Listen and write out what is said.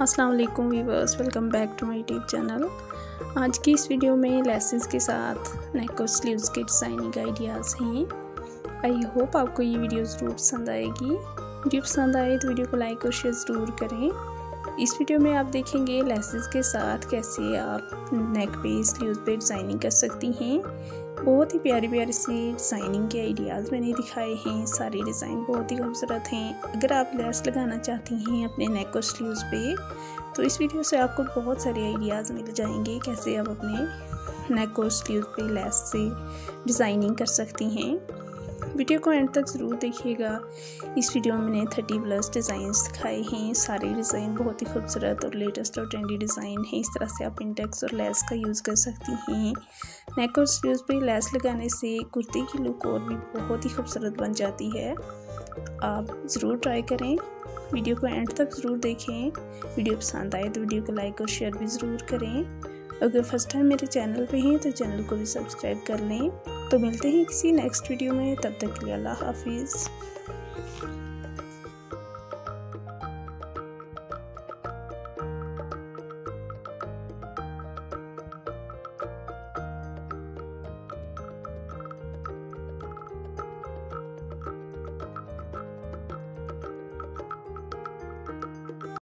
अस्सलाम वालेकुम viewers welcome back to my YouTube channel. आज की इस वीडियो में लेसेस के साथ नेक और स्लीव्स के डिज़ाइनिंग आइडियाज़ हैं। आई होप आपको ये वीडियो ज़रूर पसंद आएगी। वीडियो पसंद आए तो वीडियो को लाइक और शेयर ज़रूर करें। इस वीडियो में आप देखेंगे लेसेस के साथ कैसे आप नेक पे स्लीव पे डिज़ाइनिंग कर सकती हैं। बहुत ही प्यारी प्यारी सी डिज़ाइनिंग के आइडियाज़ मैंने दिखाए हैं। सारे डिज़ाइन बहुत ही खूबसूरत हैं। अगर आप लेस लगाना चाहती हैं अपने नेक और स्लीव्स पे तो इस वीडियो से आपको बहुत सारे आइडियाज़ मिल जाएँगे कैसे आप अपने नेक और स्लीव पे लेस से डिज़ाइनिंग कर सकती हैं। वीडियो को एंड तक ज़रूर देखिएगा। इस वीडियो में मैंने थर्टी प्लस डिज़ाइन दिखाए हैं। सारे डिज़ाइन बहुत ही खूबसूरत और लेटेस्ट और ट्रेंडी डिज़ाइन है। इस तरह से आप इंटेक्स और लेस का यूज़ कर सकती हैं। नेक और स्लीव्स पे लेस लगाने से कुर्ती की लुक और भी बहुत ही खूबसूरत बन जाती है। आप ज़रूर ट्राई करें। वीडियो को एंड तक ज़रूर देखें। वीडियो पसंद आए तो वीडियो को लाइक और शेयर भी ज़रूर करें। अगर फ़र्स्ट टाइम मेरे चैनल पे हैं तो चैनल को भी सब्सक्राइब कर लें। तो मिलते हैं किसी नेक्स्ट वीडियो में। तब तक के लिए अल्लाह हाफिज़।